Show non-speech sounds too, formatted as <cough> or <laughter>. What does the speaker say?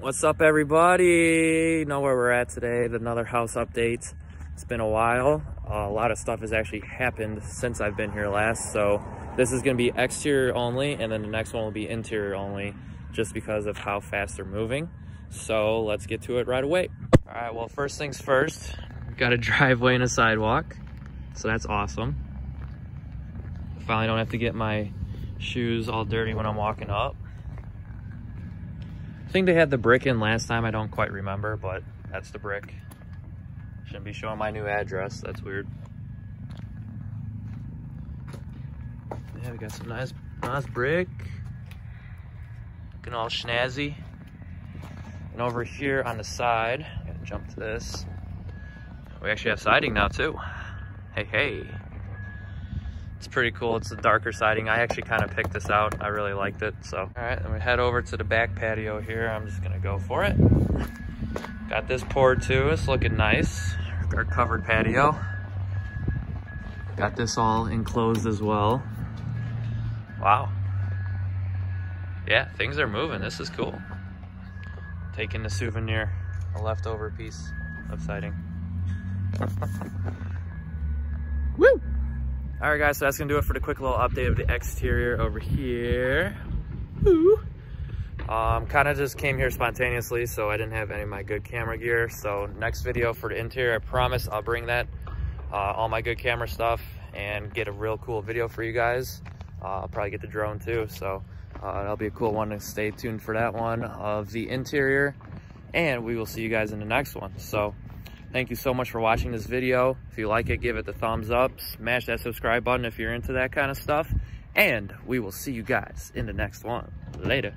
What's up everybody? You know where we're at today, another house update. It's been a while. Uh, a lot of stuff has actually happened since I've been here last. So this is gonna be exterior only and then the next one will be interior only just because of how fast they're moving. So let's get to it right away. All right, well, first things first, got a <laughs> driveway and a sidewalk. So that's awesome. Finally don't have to get my shoes all dirty when I'm walking up. I think they had the brick in last time. I don't quite remember, but that's the brick. Shouldn't be showing my new address. That's weird. Yeah, we got some nice, nice brick. Looking all snazzy. And over here on the side, jump to this. We actually have siding now too. Hey, hey. It's pretty cool. It's a darker siding. I actually kind of picked this out. I really liked it. So, all right, then we head over to the back patio here. I'm just gonna go for it. Got this poured too. It's looking nice. Our covered patio. Got this all enclosed as well. Wow. Yeah, things are moving. This is cool. Taking the souvenir, a leftover piece of siding. All right, guys, so that's gonna do it for the quick little update of the exterior over here. Woo! Um, kind of just came here spontaneously, so I didn't have any of my good camera gear. So next video for the interior, I promise I'll bring that, uh, all my good camera stuff, and get a real cool video for you guys. Uh, I'll probably get the drone too, so uh, that'll be a cool one to stay tuned for that one of the interior. And we will see you guys in the next one. So Thank you so much for watching this video. If you like it, give it the thumbs up. Smash that subscribe button if you're into that kind of stuff. And we will see you guys in the next one. Later.